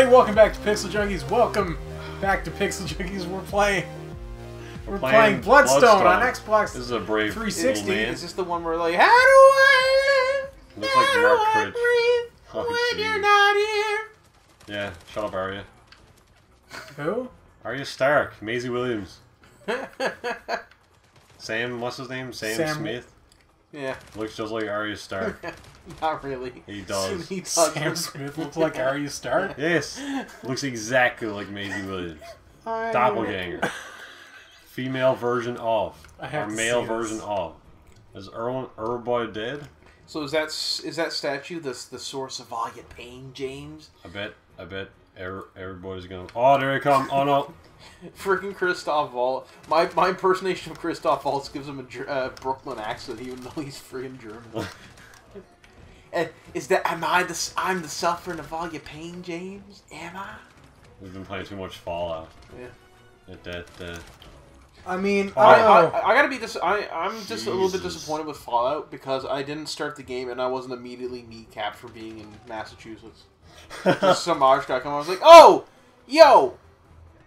everybody. Welcome back to Pixel Junkies. Welcome back to Pixel Junkies. We're playing. We're playing, playing Bloodstone, on Bloodstone. Xbox. This is a brave 360 little man. Is this the one where like, how do I live? Looks how like do Mark I Critch. breathe Oh, when you're not here? Yeah, shut up, Arya. Who? Arya Stark, Maisie Williams, Sam. What's his name? Sam, Sam- Smith. Yeah, Looks just like Arya Stark. not really. He does. he does. Sam Smith looks like Arya Stark. yes, looks exactly like Maisie Williams. I- Doppelganger. Female version of, I have or male version this. of. Is Erwin Erboy dead? So is that s- is that statue the the source of all your pain, James? I bet. I bet. Every, everybody's gonna. Oh, there he come. Oh no. Freaking Christoph Waltz. My my impersonation of Christoph Waltz gives him a uh, Brooklyn accent, even though he's freaking German. and is that am I the s- I'm the suffering of all your pain, James? Am I? We've been playing too much Fallout. Yeah. At that. Uh, I mean, Oh, I I. I, I gotta be dis- I I'm just a little bit disappointed with Fallout because I didn't start the game and I wasn't immediately kneecapped for being in Massachusetts. Just some Irish guy come on, I was like, oh, yo,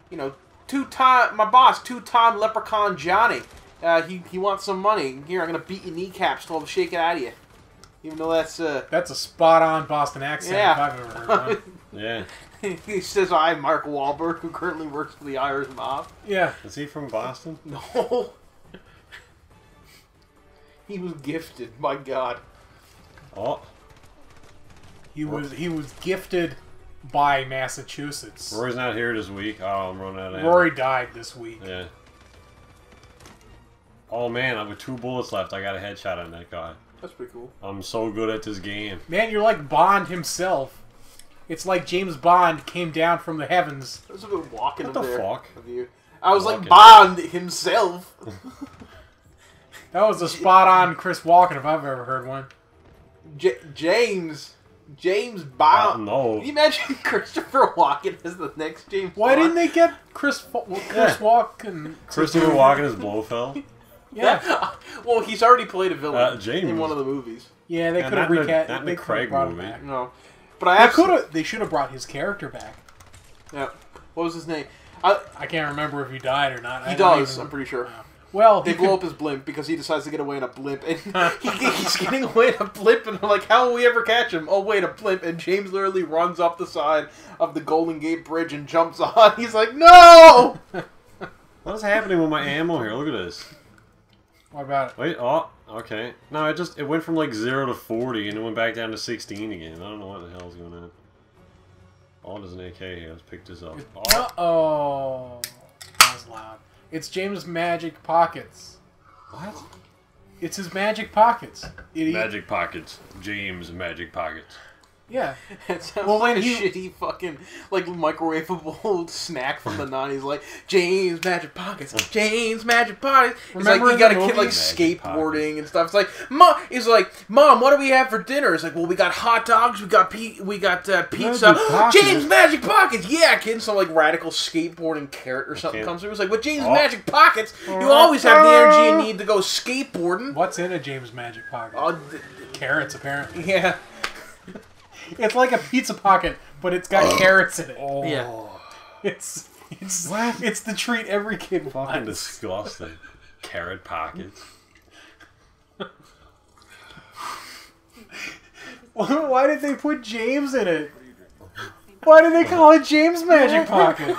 you know, two time my boss, two time Leprechaun Johnny. Uh, he he wants some money. Here, I'm gonna beat your kneecaps till I shake it out of you. Even though that's uh, That's a spot on Boston accent Yeah. if I've ever heard one. yeah. he says I'm Mark Wahlberg, who currently works for the Irish mob. Yeah. Is he from Boston? No. he was gifted. My God. Oh, He was he was gifted by Massachusetts. Rory's not here this week. Oh, I'm running out of ammo. Rory died this week. Yeah. Oh man, I have two bullets left. I got a headshot on that guy. That's pretty cool. I'm so good at this game. Man, you're like Bond himself. It's like James Bond came down from the heavens. There's a good walking What of the there fuck? of you. I was like Bond himself. That was a spot on Chris Walken if I've ever heard one. J- James. James Bond. no. Can you imagine Christopher Walken as the next James Why Bond? didn't they get Chris Fo- Chris Yeah. Walken? Christopher Walken is Blofeld. Yeah, well, he's already played a villain Uh, James. in one of the movies. yeah, they Yeah, could have not in the- recast. not in They the could have Craig brought him movie. back. No. But I They absolutely. could have. They should have brought his character back. Yeah. What was his name? I, I can't remember if he died or not. he I don't does, even- I'm pretty sure. Well, They blow could, up his blimp because he decides to get away in a blimp, and he, he's getting away in a blimp, and they're like, "How will we ever catch him?" Oh wait, a blimp! And James literally runs up the side of the Golden Gate Bridge and jumps on. He's like, "No!" What is happening with my ammo here? Look at this. What about it? Wait. Oh. Okay. No, it just it went from like zero to forty and it went back down to sixteen again. I don't know what the hell is going on. Oh, there's an AK here. Let's pick this up. Oh. Uh oh, that was loud. It's James Magic Pockets. What? It's his Magic Pockets. Idiot. Magic Pockets. James Magic Pockets. Yeah. It sounds Well, like a he- shitty fucking like microwavable snack from the '90s, like James Magic Pockets, James Magic Pockets. It's Remember like you got a kid like movie? Magic skateboarding and stuff. It's like mom. It's like mom. What do we have for dinner? It's like well, we got hot dogs, we got pe- we got uh, pizza. Magic James Magic Pockets, yeah, kid. Some like radical skateboarding carrot or something comes through. It's like with James Oh. Magic Pockets, you always have the energy you need to go skateboarding. What's in a James Magic Pocket? D- Carrots, apparently. yeah. It's like a pizza pocket, but it's got carrots in it. Oh. Yeah. It's it's What? it's the treat every kid Fucking wants. disgusting. Carrot pockets. Why did they put James in it? Why did they call it James Magic Pocket?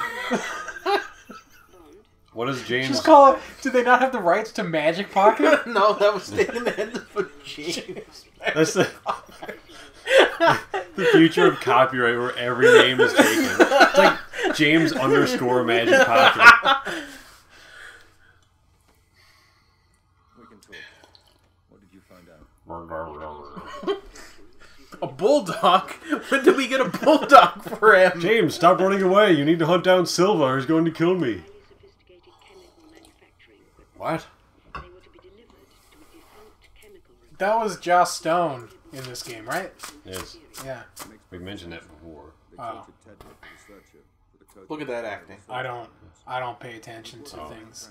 What is James? Just call it. Did they not have the rights to Magic Pocket? no, that was taken the end of a James. That's the, the future of copyright where every name is taken. It's like James underscore Magic Pocket. We can talk. What did you find out? A bulldog? When did we get a bulldog for him? James, stop running away. You need to hunt down Silva or he's going to kill me. sophisticated chemical manufacturing equipment. What? They were to be delivered to a defunct chemical refinery. That was Joss Stone in this game, right? Yes. Yeah. We mentioned that before. Oh, Look at that acting. I don't. I don't pay attention to things.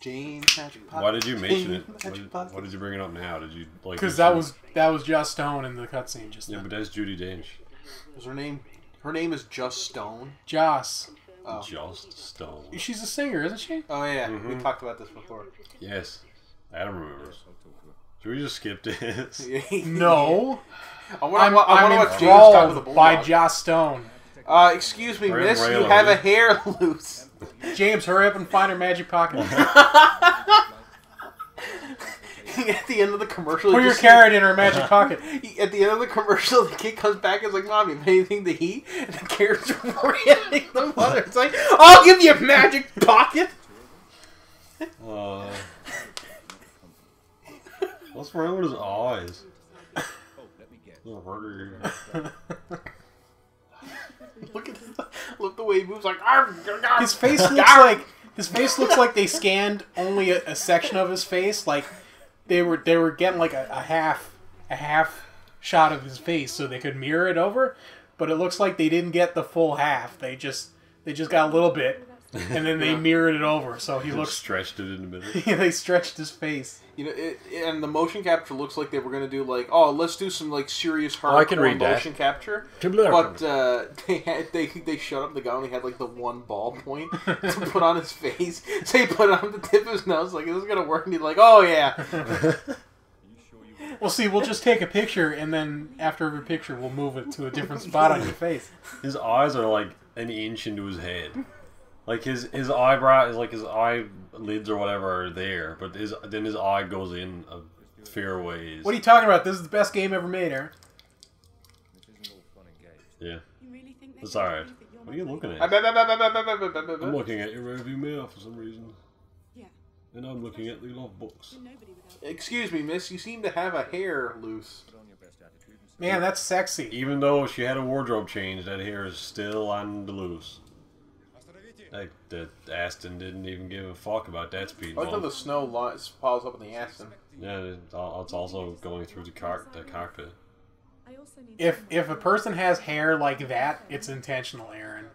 James Magic Pocket. Why did you mention it? James What Magic did, Pocket. what did you bring it up now? Did you like? Because that was that was Joss Stone in the cutscene just Yeah, then. but that's Judi Dench. Was her name? Her name is Just Stone. Joss. Oh, Just Stone. She's a singer, isn't she? oh yeah, we Mhm. talked about this before. Yes. Adam remembers. I'll talk to her. Should we just skip this? No. I want I'm, to. I I'm want to watch James talk with a enthralled by bulldog. Joss Stone. Uh, excuse me, We're in miss. You Raylo, have a hair loose. James, hurry up and find her magic pocket. At the end of the commercial, Put your just carrot in her magic pocket. At the end of the commercial, the kid comes back and is like, "Mom, you have anything to eat?" And the carrots are orienting the mother. It's like, "I'll give you a magic pocket." Uh, what's wrong with his eyes? Oh, let me guess. Look at this. Look the way he moves. Like. His face looks like his face looks like they scanned only a, a section of his face. Like they were they were getting like a, a half a half shot of his face so they could mirror it over. But it looks like they didn't get the full half. They just they just got a little bit and then they mirrored it over. So he Just looks stretched it in the middle. they stretched his face. You know, it, and the motion capture looks like they were going to do like, oh, let's do some like serious Oh, I can hardcore read that. motion capture. Tumblr. But uh, they had they they shut up the guy only had like the one ball point to put on his face. So he put it on the tip of his nose, like is this gonna work? And he's like, oh yeah. Are you sure you Well, see, we'll just take a picture and then after every picture, we'll move it to a different spot on your face. His eyes are like an inch into his head. Like his his eyebrow is like his eye lids or whatever are there, but his then his eye goes in a fair ways. What are you talking about? This is the best game ever made, Aaron. Yeah. That's alright. What are you looking at? I'm looking at your rearview mirror for some reason. Yeah. And I'm looking at the love books. Excuse me, miss. You seem to have a hair loose. Man, that's sexy. Even though she had a wardrobe change, that hair is still on the loose. Like that Aston didn't even give a fuck about that speed oh, I like how the snow lines piles up in the Aston. Yeah, it's also going through the, car- the cockpit. I If if a person has hair like that, it's intentional, Aaron.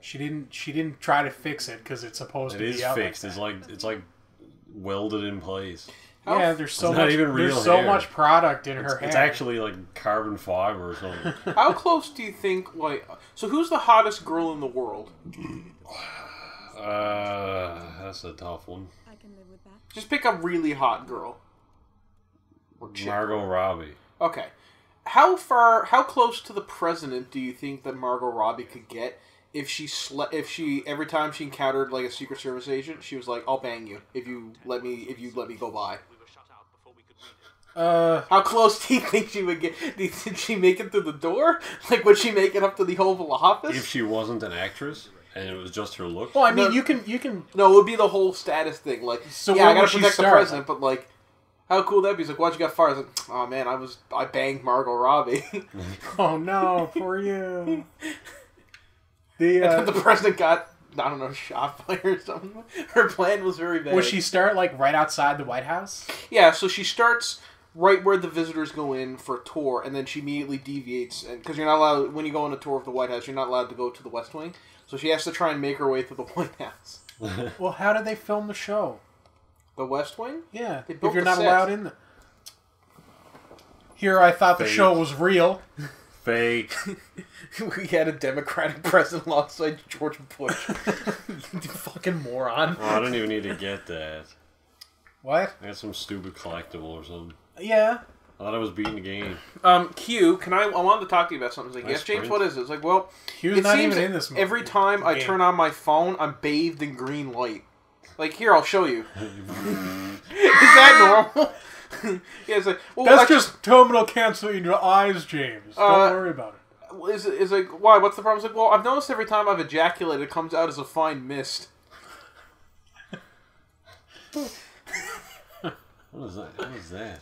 She didn't she didn't try to fix it because it's supposed It to be out fixed. Like It's like it's like welded in place. How yeah, there's so It's not much. even real there's so hair. much product in It's, her hair. it's actually like carbon fiber or something. How close do you think? Like, so who's the hottest girl in the world? Uh, that's a tough one. I can live with that. Just pick a really hot girl. Or chick. Margot Robbie. Okay. How far? How close to the president do you think that Margot Robbie could get if she sle- if she every time she encountered like a Secret Service agent, she was like, "I'll bang you if you let me if you let me go by." uh, How close do you think she would get? Did she make it through the door? Like would she make it up to the Oval Office? If she wasn't an actress and it was just her look, well, I mean, No. you can you can. no, it would be the whole status thing. Like, So yeah, where I gotta would she protect the start? president, but like. How cool would that be? He's like, why'd you get fired? I was like, oh man, I was I banged Margot Robbie. Oh no, for you. The And then uh, the president got I don't know shot by or something. Her plan was very bad. would she start like right outside the White House? Yeah, so she starts right where the visitors go in for a tour, and then she immediately deviates, and because you're not allowed when you go on a tour of the White House, you're not allowed to go to the West Wing. So she has to try and make her way to the White House. Well, how did they film the show? The West Wing? Yeah, They if you're the not set. allowed in the. Here, I thought the show was real. fake. we had a Democratic president alongside George Bush. you fucking moron. Oh, I don't even need to get that. What? I got some stupid collectible or something. Yeah. I thought I was beating the game. um, Q, can I? I wanted to talk to you about something. He's like, Nice yes, James, print. what is it? It's like, well, He was it not seems even in this movie. every time I turn on my phone, I'm bathed in green light. Like, here, I'll show you. is that normal? yeah, it's like, well, That's I- just terminal cancer in your eyes, James. Don't Uh, worry about it. is is like why? What's the problem? It's like, well, I've noticed every time I've ejaculated, it comes out as a fine mist. What is that? What is that?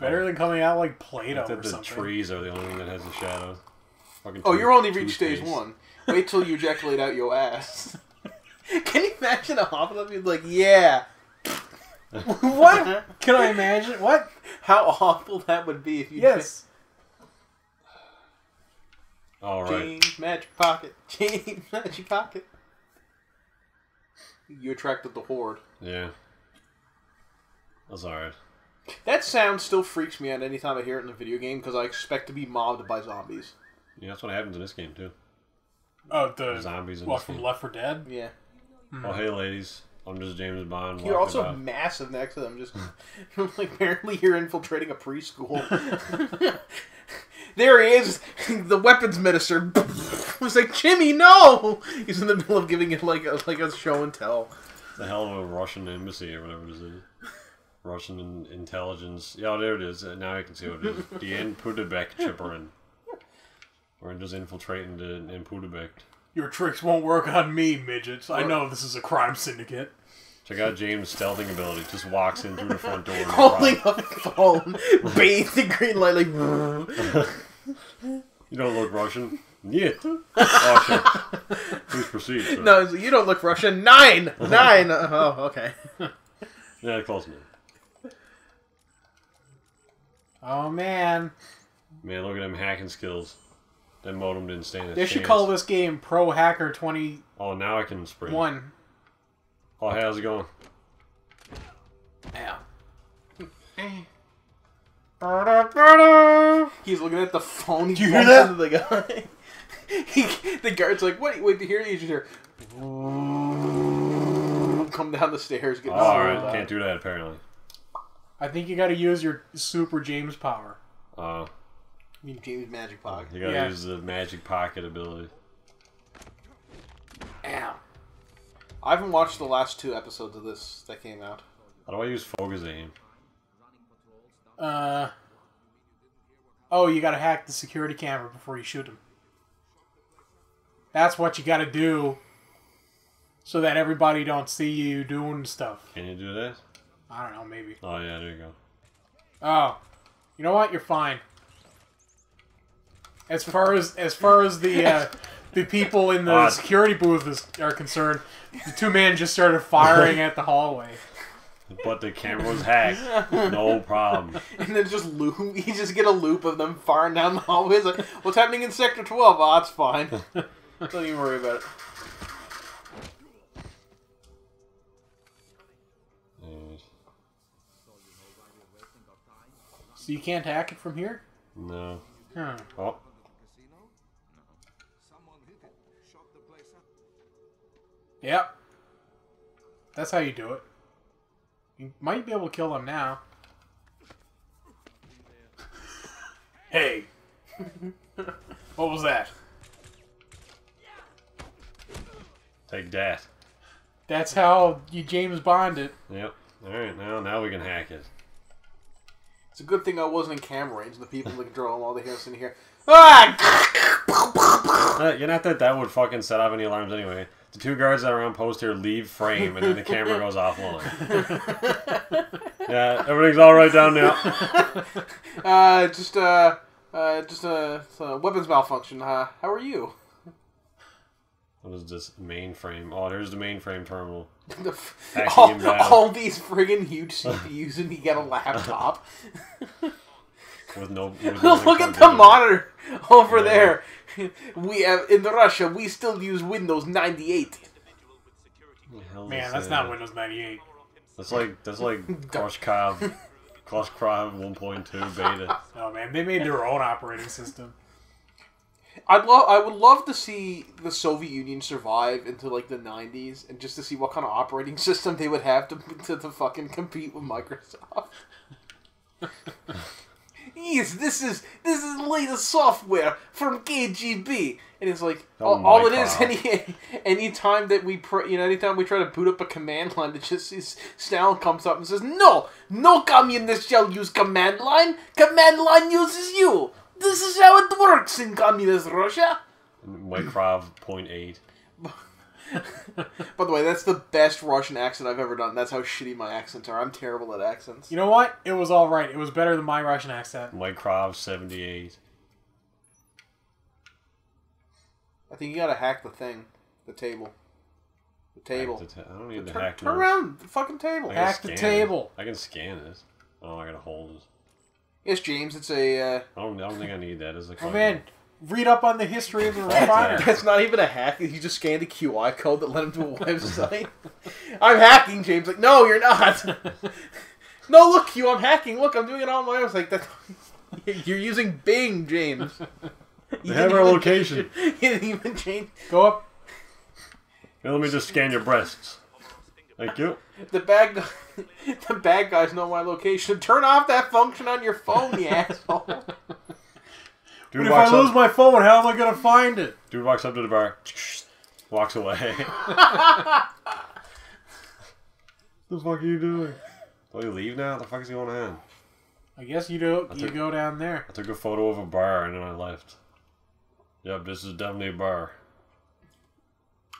Better oh. than coming out like Play-Doh I think or the something. trees are the only thing that has a shadow. Fucking Oh, tooth- you're only reached stage one. Wait till you ejaculate out your ass. Can you imagine a hop of you like, yeah? what? Can I imagine? What? How awful that would be if you Yes. All right. James Magic Pocket, James Magic Pocket. You attracted the horde. Yeah. That's alright. That sound still freaks me out anytime I hear it in a video game because I expect to be mobbed by zombies. Yeah, that's what happens in this game too. Oh, the Zombies in what this from game. Left 4 Dead? Yeah. Hmm. Oh, hey, ladies. I'm just James Bond. You're also about. massive next to them. Just like apparently you're infiltrating a preschool. there he is, the weapons minister. was like Jimmy, no! He's in the middle of giving it like a, like a show and tell. the hell of a Russian embassy or whatever this is. Russian in- intelligence. Yeah, there it is. Uh, Now I can see what it is. The Inputebek chipperin. We're just infiltrating the Inputebek. Your tricks won't work on me, midgets. I know this is a crime syndicate. Check out James' stealthing ability. Just walks in through the front door. and Holding cries. a phone, bathed in green light, like. You don't look Russian. Yeah. Oh, shit. Please proceed, sir. no, you don't look Russian. Nine, nine. Oh, okay. Yeah, close enough. Oh man, Man, look at them hacking skills. That modem didn't stand a they should chance. call this game Pro Hacker 21. Oh, now I can sprint. Ow. Oh, hey, how's it going? Yeah. He's looking at the phone. He Do you hear that? the guy. he, the guard's like, "Wait, wait to hear you." You. Come down the stairs. Get Oh, alright, slowed can't do that apparently. I think you got to use your Super James power. Uh, I mean, James Magic Pocket. you gotta Yeah. use the magic pocket ability. Ow. I haven't watched the last two episodes of this that came out. How do I use focus aim? Uh. Oh, you got to hack the security camera before you shoot him. That's what you got to do, so that everybody don't see you doing stuff. Can you do that? I don't know, maybe. Oh yeah, there you go. Oh, you know what? You're fine. As far as as far as the uh, the people in the Odd. security booth is, are concerned, the two men just started firing at the hallway. But the camera was hacked. No problem. And then just loop. You just get a loop of them firing down the hallway. It's like, what's happening in Sector 12? Oh, it's fine. Don't even worry about it. So you can't hack it from here? No. Huh. Oh, Yep. That's how you do it. You might be able to kill them now. hey. what was that? take that. That's how you James Bond it. Yep. Alright, now now we can hack it. It's a good thing I wasn't in camera range. The people in the control room, all they hear is in here. Ah! Uh, you know not that that would fucking set off any alarms anyway. The two guards that are on post here leave frame and then the camera goes offline. yeah, everything's alright down now. Uh, just uh, uh, just a uh, weapons malfunction. Uh, how are you? What is this mainframe? Oh, there's the mainframe terminal. The f- all, all these friggin' huge CPUs, and he got a laptop. With no. With no Look at the monitor over Yeah. there. We have in Russia. We still use Windows 98. What the hell is Man, that's uh, not Windows 98. That's like that's like Koshkov, Koshkov 1.2 beta. Oh man, they made their own operating system. I'd love. I would love to see the Soviet Union survive into like the 90s, and just to see what kind of operating system they would have to to, to fucking compete with Microsoft. yes, this is this is latest software from KGB, and it's like Oh, all, all it is. Microsoft. Any any time that we pr- you know anytime we try to boot up a command line, it just is, Stalin comes up and says, "No, no communist shall use command line. Command line uses you. This is how it works in communist Russia." Mykrov 0.8. By the way, that's the best Russian accent I've ever done. That's how shitty my accents are. I'm terrible at accents. You know what? It was all right. It was better than my Russian accent. Mykrov 78. I think you gotta hack the thing, the table, the table. The ta- I don't need to hack turn no- around the fucking table. Hack the table. It. I can scan this. Oh, I gotta hold this. Yes, James. It's a. Uh, I don't, I don't think I need that as a Oh man, read up on the history of the That's refiner. that's not even a hack. He just scanned a QR code that led him to a website. I'm hacking, James. Like, no, you're not. no, look, you. I'm hacking. Look, I'm doing it on my own. It's like that. You're using Bing, James. You have our location. change. You didn't even change Go up. Here, let me just scan your breasts. Thank you. The bad guy. The bad guys know my location. Turn off that function on your phone, you asshole. Dude But if walks I lose my phone, how am I gonna find it? Dude walks up to the bar. Walks away. the fuck are you doing? Do you leave now? What the fuck is he going on? I guess you do. You took- go down there. I took a photo of a bar and then I left. Yep, this is definitely a bar.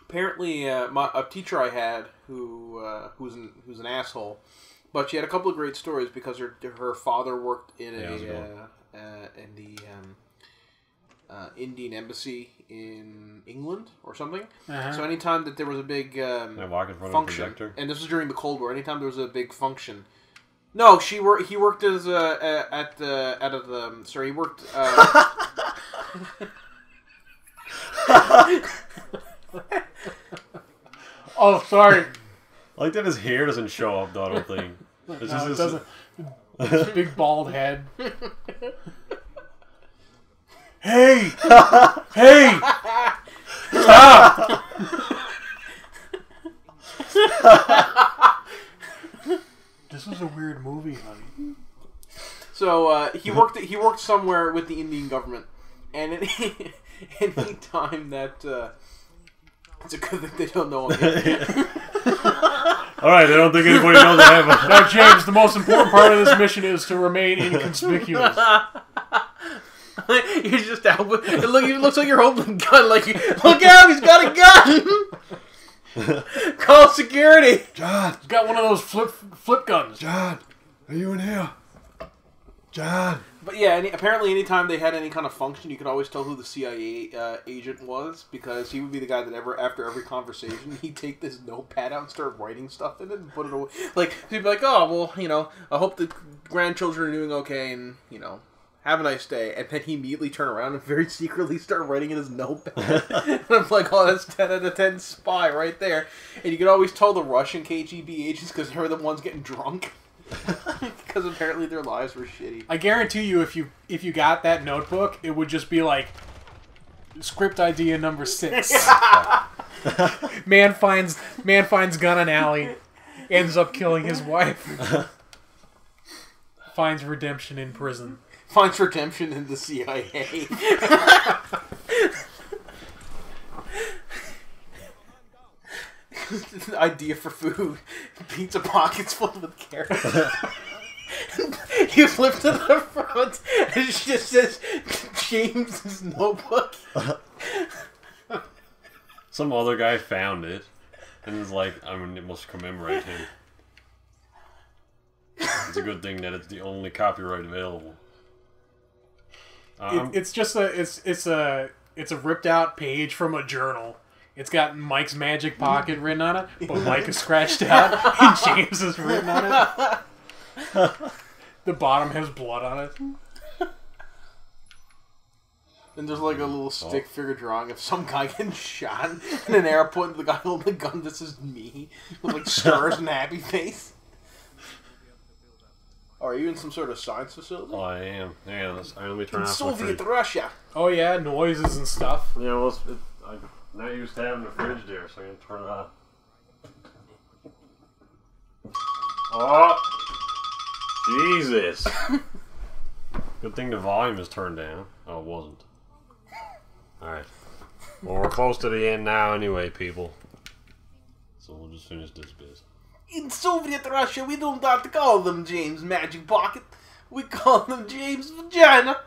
Apparently, uh, my a teacher I had who uh, who's an who's an asshole, but she had a couple of great stories because her her father worked in Yeah, a going? uh, uh, in the um, uh, Indian embassy in England or something. Uh-huh. So anytime that there was a big um, walk in front function, of a projector? and this was during the Cold War. Anytime there was a big function. No, she worked. He worked as a, a at the at a, the um, sorry. He worked. Uh, Oh, sorry. I like that his hair doesn't show up the other thing. It's No, just it his- doesn't. His big bald head. hey! hey! Stop! this was a weird movie, honey. So uh, he worked. He worked somewhere with the Indian government, and any any time that uh, it's a good thing they don't know him. Yet. Alright, I don't think anybody knows I have a. Now, James, the most important part of this mission is to remain inconspicuous. You're just out. With, it, look, it looks like you're holding a gun. Like, look out, he's got a gun. Call security. John! He's got one of those flip flip guns. John! Are you in here? John! But yeah, any, apparently, anytime they had any kind of function, you could always tell who the CIA uh, agent was because he would be the guy that ever, after every conversation, he'd take this notepad out and start writing stuff in it and put it away. Like he'd be like, "Oh, well, you know, I hope the grandchildren are doing okay, and you know, have a nice day." And then he immediately turn around and very secretly start writing in his notepad. and I'm like, "Oh, that's ten out of ten spy right there." And you could always tell the Russian KGB agents because they were the ones getting drunk. Because apparently their lives were shitty. I guarantee you, if you if you got that notebook, it would just be like script idea number six. man finds man finds gun in alley, ends up killing his wife. finds redemption in prison. finds redemption in the CIA. Idea for food: pizza pockets filled with carrots. you flip to the front, and it just says James's notebook. Some other guy found it and was like, I mean, it must commemorate him. It's a good thing that it's the only copyright available. It, Um, it's just a it's it's a it's a ripped out page from a journal. It's got Mike's magic pocket written on it, but Mike is scratched out and James is written on it. The bottom has blood on it. And there's like a little oh. stick figure drawing of some guy getting shot in an airport. The guy holding the gun. This is me with like stars and happy face. Oh, are you in some sort of science facility? oh, I am. Hang on, let's, all right, let me turn in off my Soviet. Russia. Oh yeah, noises and stuff. Yeah, well, it's, it, I'm not used to having a fridge there, so I'm gonna turn it off. Oh! Jesus! Good thing the volume is turned down. Oh, it wasn't. Alright. Well, we're close to the end now anyway, people. So we'll just finish this bit. In Soviet Russia, we do not have to call them James Magic Pocket. We call them James Vagina.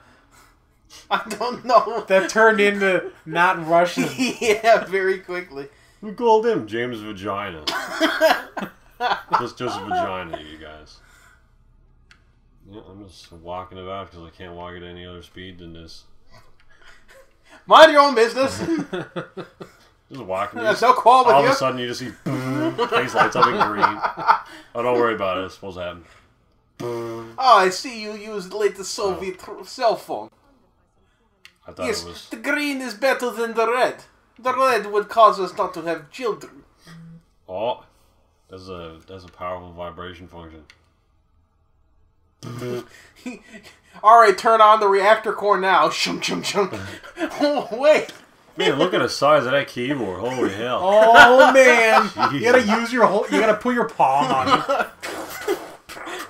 I don't know. That turned into not Russian. yeah, very quickly. We called him James Vagina. just, just vagina, you guys. Yeah, I'm just walking about because I can't walk at any other speed than this. Mind your own business. Just walking. There's Just, no quarrel with all of a sudden, you just see boom, face lights up in green. Oh, don't worry about it. It's supposed to happen. Boom. Oh, I see you use the latest Soviet oh. cell phone. I thought yes, it was. the green is better than the red. The red would cause us not to have children. Oh, that's a that's a powerful vibration function. All right, turn on the reactor core now. Shum shum shum. oh wait. Man, look at the size of that keyboard. Holy hell. Oh man, you gotta use your whole. You gotta put your palm on it.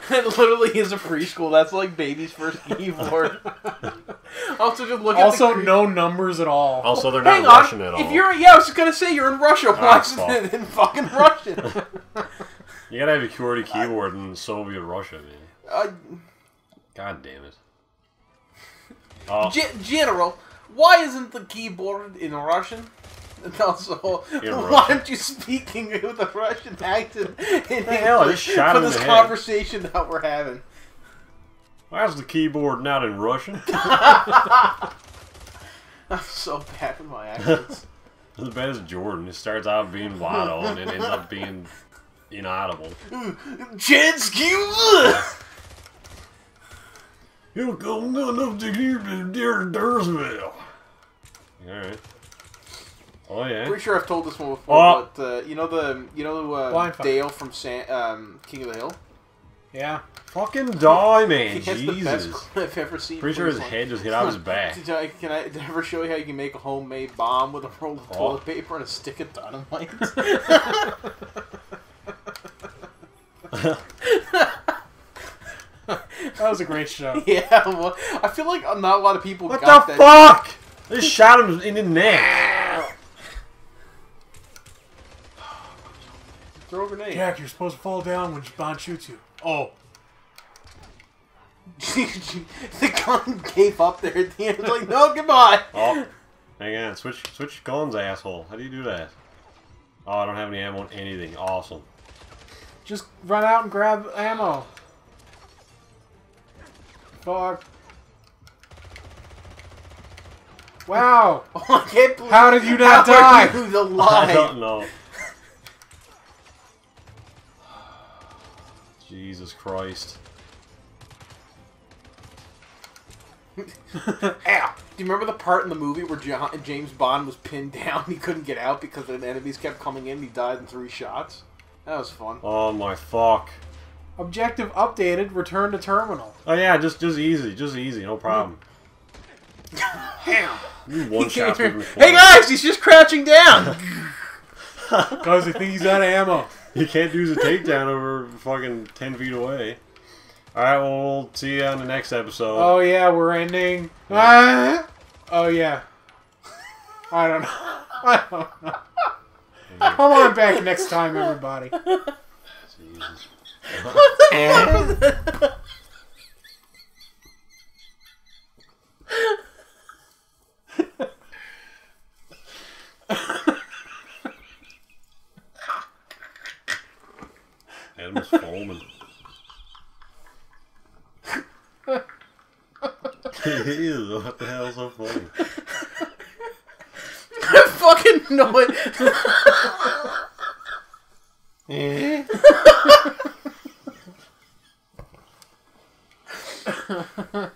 It literally is a preschool. That's like baby's first keyboard. also, just look at Also, the no numbers at all. Also, they're not Hang Russian on. at all. If you're, yeah, I was gonna say you're in Russia. Why is fuck. it in fucking Russian? You gotta have a QWERTY keyboard in Soviet Russia, man. uh, God damn it. Oh, Ge- General, why isn't the keyboard in Russian? And also, why aren't you speaking with a Russian accent in hell, English shot for this the head. conversation that we're having? why is the keyboard not in Russian? I'm so bad with my accents. as bad as Jordan. It starts out being Lotto and it ends up being inaudible. Chensky! you'll come enough to hear the dear Dursville. Alright. Oh, yeah. Pretty sure I've told this one before, Oh. but uh, you know the you know uh, Dale from San, um, King of the Hill. Yeah. Fucking die, man. He has the best Jesus. I've ever seen. Pretty sure his Please, head just hit out his back. Did I, can I, did ever show you how you can make a homemade bomb with a roll of Oh. toilet paper and a stick of dynamite? That was a great show. yeah, well, I feel like not a lot of people What got the that. fuck? They shot him in the neck. Throw a grenade. Jack, you're supposed to fall down when Bond shoots you. Oh, the gun gave up there at the end. It's like, no, goodbye. Oh, hang on. Switch, switch guns, asshole. How do you do that? Oh, I don't have any ammo on anything. Awesome. just run out and grab ammo. Fuck. Wow. Oh, I can't believe How did you not die? you I don't know. Jesus Christ. Ow. Do you remember the part in the movie where John, James Bond was pinned down? He couldn't get out because the enemies kept coming in. He died in three shots. That was fun. Oh my fuck. Objective updated. Return to terminal. Oh yeah, just just easy, just easy, no problem. Hmm. Damn. You one shot hey guys, he's just crouching down. Cause I think he's out of ammo. You can't do the takedown over fucking ten feet away. Alright, well we'll see you on the next episode. Oh yeah, we're ending. Ah! Oh yeah. I don't know. I don't know. Come on back next time, everybody. Jesus. in his form he is. What the hell's is so funny? I fucking know it. eh? Yeah.